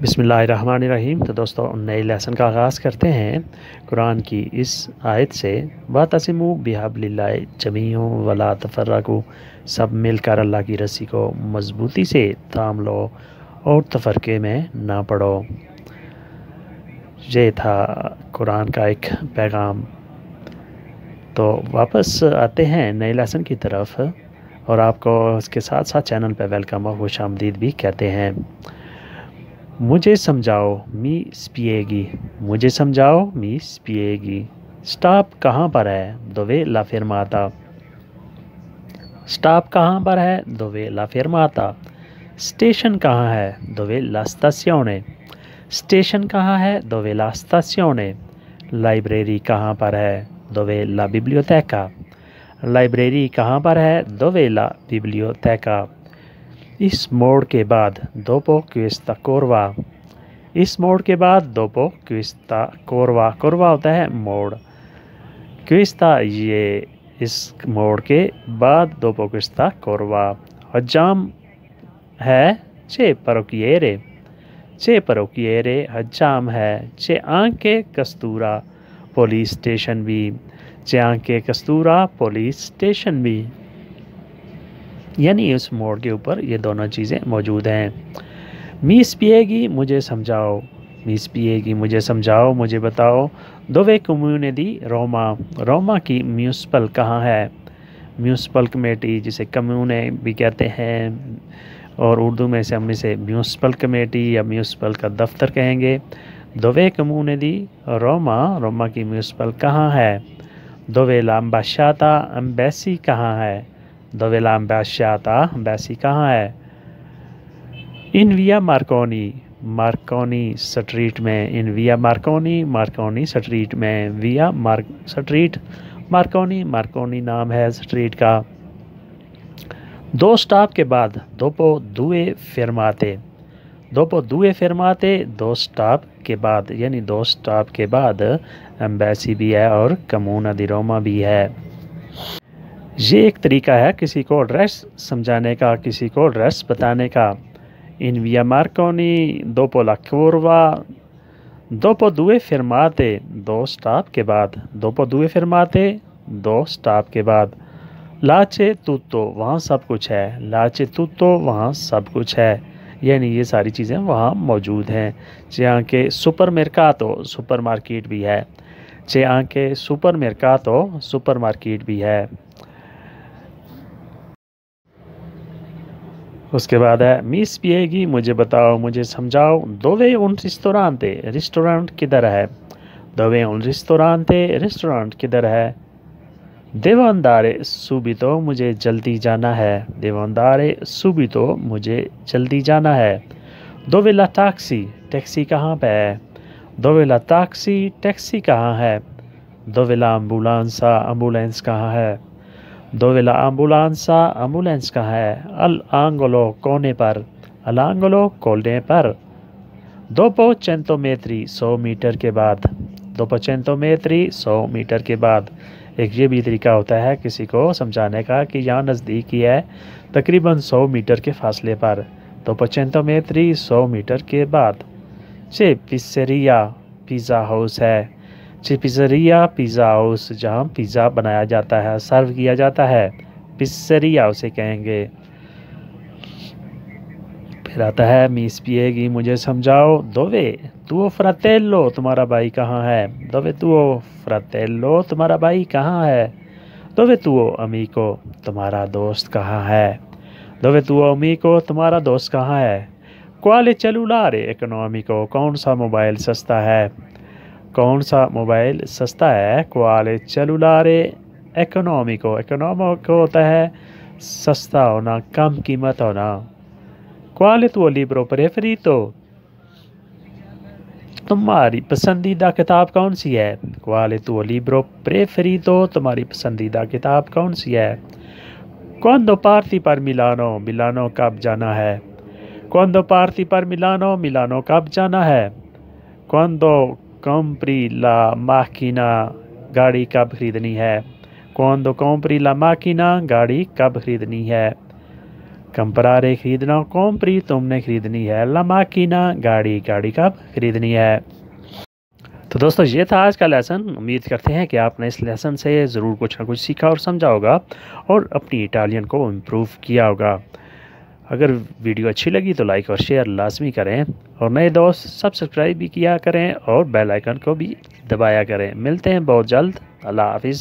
बिसमीम तो दोस्तों, नए लेसन का आगाज़ करते हैं कुरान की इस आयत से। वातसिमु बिहाबल्ला जमी वला तफर्रकू। सब मिलकर अल्लाह की रस्सी को मजबूती से थाम लो और तफरके में ना पड़ो। ये था कुरान का एक पैगाम। तो वापस आते हैं नए लेसन की तरफ़ और आपको उसके साथ साथ चैनल पर वेलकम और खुश आमदीद भी कहते हैं। मुझे समझाओ मी स्पिएगी मुझे समझाओ मी स्पिएगी स्टॉप कहाँ पर है? दोवे ला फिरमाता स्टॉप कहाँ पर है? दोवे ला फिरमाता स्टेशन कहाँ है? दोवे ला स्तासियोने स्टेशन कहाँ है? दोवे ला स्तासियोने लाइब्रेरी कहाँ पर है? दोवे ला बिब्लियोतेका लाइब्रेरी कहाँ पर है? दोवे ला बिब्लियोतेका इस मोड़ के बाद दोपो क्विस्ता कोरवा। इस मोड़ के बाद दोपो क्विस्ता कोरवा। कोरवा होता है मोड़। क्विस्ता ये इस मोड़ के बाद दोपो क्विस्ता कोरवा। हजाम है चे परोकिएरे चे परोकिएरे हजाम है चे आंके कस्तूरा पुलिस स्टेशन भी। चे आंके कस्तूरा पुलिस स्टेशन भी। यानी उस मोड़ के ऊपर ये दोनों चीज़ें मौजूद हैं। मीस पिएगी, मुझे समझाओ। मीस पिएगी, मुझे समझाओ, मुझे बताओ। दोवे कम्यूनिटी रोमा। रोमा की म्यूनसिपल कहाँ है? म्यूनसिपल कमेटी, जिसे कम्यूने भी कहते हैं, और उर्दू में से हम इसे म्यूनसिपल कमेटी या म्यूनसिपल का दफ्तर कहेंगे। दोवे दी रोमा। रोमा की म्यूनसिपल कहाँ है? दोवे लाम्बाशाता एम्बेसी कहाँ है? दोवेला अम्बाशाता अम्बेसी कहाँ है इन विया मार्कोनी मार्कोनी स्ट्रीट में इन विया मार्कोनी मार्कोनी स्ट्रीट में विया मार्क स्ट्रीट मार्कोनी मार्कोनी नाम है स्ट्रीट का दो स्टॉप के बाद दोपो दुए फिरमाते दोपो दुए फिरमाते दो स्टॉप के बाद यानी दो स्टॉप के बाद एम्बेसी भी है और कमूना दिरोमा भी है ये एक तरीका है किसी को एड्रेस समझाने का, किसी को एड्रेस बताने का। इन विया मार्कोनी दोपो लखोरवा दोपो दुए फिरमाते, दो स्टॉप के बाद। दोपो दुए फिरमाते, दो स्टॉप के बाद। लाचे तुतो, वहाँ सब कुछ है। लाचे तुतो, वहाँ सब कुछ है। यानी ये सारी चीज़ें वहाँ मौजूद हैं। जहाँ के सुपर मेरकातो सुपर मार्केट भी है। जहाँ के सुपर मेरकातो सुपर मार्केट भी है। उसके बाद है, मिस पिएगी, मुझे बताओ, मुझे समझाओ। दोवे उन रिस्टोरांते रेस्टोरेंट किधर है? दोवे उन रिस्टोरांते रेस्टोरेंट किधर है? देवानदारे, सूबी तो मुझे जल्दी जाना है। देवानदारे, सूबी तो मुझे जल्दी जाना है। दोवेला टैक्सी टैक्सी कहाँ पे है? दोवेला टैक्सी टैक्सी कहाँ है? दोवेला एम्बुलेंसा, एंबुलेंस कहाँ है? दोवेला एम्बुलेंसा एंबुलेंस का है अल आंगोलो कोने पर अल आंगोलो कोने पर दो दोपो चेंतोमेत्री सौ मीटर के बाद दोपो चेंतोमेत्री सौ मीटर के बाद एक ये भी तरीका होता है किसी को समझाने का कि यहाँ नज़दीक ही है तकरीबन सौ मीटर के फासले पर दोपो चेंतोमेत्री सौ मीटर के बाद से पिसरिया पिज़्ज़ा हाउस है पिज़रिया पिज़्ज़ा हाउस, जहाँ पिज़्ज़ा बनाया जाता है, सर्व किया जाता है। पिज़रिया उसे कहेंगे। फिर आता है, मीस पिएगी, मुझे समझाओ। दोवे तू फ्रतेलो तुम्हारा भाई कहाँ है? दोवे तू फ्रतेलो तुम्हारा भाई कहाँ है? दोवे तू अमी को तुम्हारा दोस्त कहाँ है? दोवे तू अमी को तुम्हारा दोस्त कहाँ है? क्वाले चलूलारे इकोनॉमी को, कौन सा मोबाइल सस्ता है? कौन सा मोबाइल सस्ता है? क्वाले चलुलारे इकोनॉमिको इकोनॉमिको होता है, सस्ता होना, कम कीमत होना। क्वाले तो लिब्रो तो तुम्हारी पसंदीदा किताब कौन सी है? क्वाले तो लिब्रो तो तुम्हारी पसंदीदा किताब कौन सी है? कौन दो पार्थी पर मिलानो? मिलानो कब जाना है? कौन दो पार्थी पर मिलानो? मिलानो कब जाना है? कौन दो कॉम्प्री ला माकिना गाड़ी कब खरीदनी है? कौन दो कॉम्प्री ला माकिना गाड़ी कब खरीदनी है? कंपरारे खरीदना कॉम्प्री तुमने खरीदनी है। लमाकिना गाड़ी गाड़ी कब खरीदनी है? तो दोस्तों, ये था आज का लेसन उम्मीद करते हैं कि आपने इस लेसन से ज़रूर कुछ ना कुछ सीखा और समझा होगा और अपनी इटालियन को इम्प्रूव किया होगा। अगर वीडियो अच्छी लगी तो लाइक और शेयर लाजमी करें और नए दोस्त सब्सक्राइब भी किया करें और बेल आइकन को भी दबाया करें। मिलते हैं बहुत जल्द। अल्लाह हाफिज़